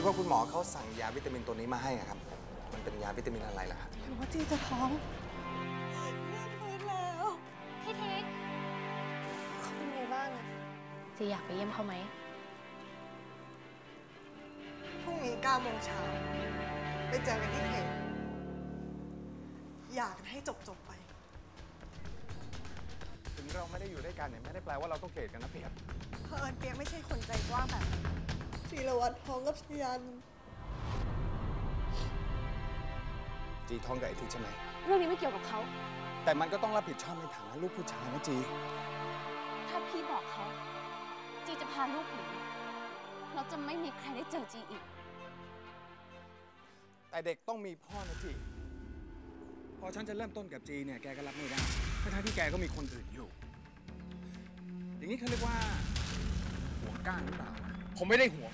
ดีว่าคุณหมอเขาสั่งยาวิตามินตัวนี้มาให้อะครับ มันเป็นยาวิตามินอะไรล่ะครับหรือว่าจีจะท้องเลือดฟื้นแล้วพี่ทิกเขาเป็นไงบ้างอะจีอยากไปเยี่ยมเขาไหมพรุ่งนี้9โมงเช้าไปเจอกันที่เขตอยากให้จบจบๆไป ถึงเราไม่ได้อยู่ด้วยกันเนี่ยไม่ได้แปลว่าเราต้องเกลียดกันนะเปียกเพอเอิญเปียกไม่ใช่คนใจกว้างแบบนั้นจีร วัตรท้องกับชยัน จีท้องกับไอทิกใช่ไหม เรื่องนี้ไม่เกี่ยวกับเขา แต่มันก็ต้องรับผิดชอบในฐานะลูกผู้ชายนะจี ถ้าพี่บอกเขา จีจะพาลูกหนีเราจะไม่มีใครได้เจอจีอีก แต่เด็กต้องมีพ่อนะจี พอฉันจะเริ่มต้นกับจีเนี่ยแกก็รับไม่ได้ทั้งๆที่แกก็มีคนอื่นอยู่ อย่างนี้เขาเรียกว่าห่วงก้างหรือเปล่า ผมไม่ได้ห่วง